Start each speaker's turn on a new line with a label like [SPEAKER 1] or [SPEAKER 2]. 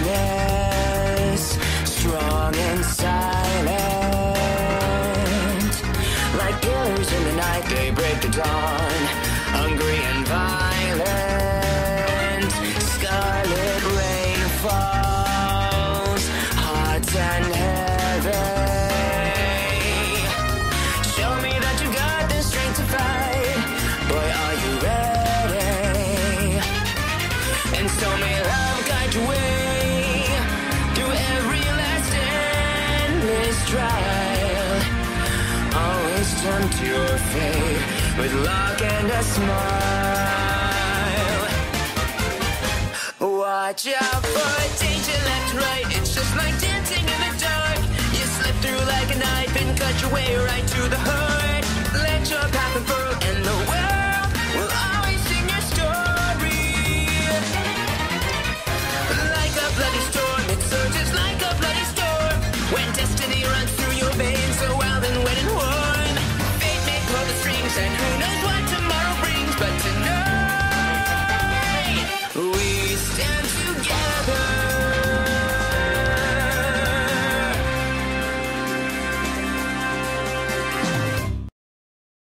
[SPEAKER 1] darkness, strong and silent. Like killers in the night, they break the dawn, hungry and violent. Scarlet rain falls, hearts and Your fate with luck and a smile. Watch out for danger left right. It's just like dancing in the dark. You slip through like a knife and cut your way right to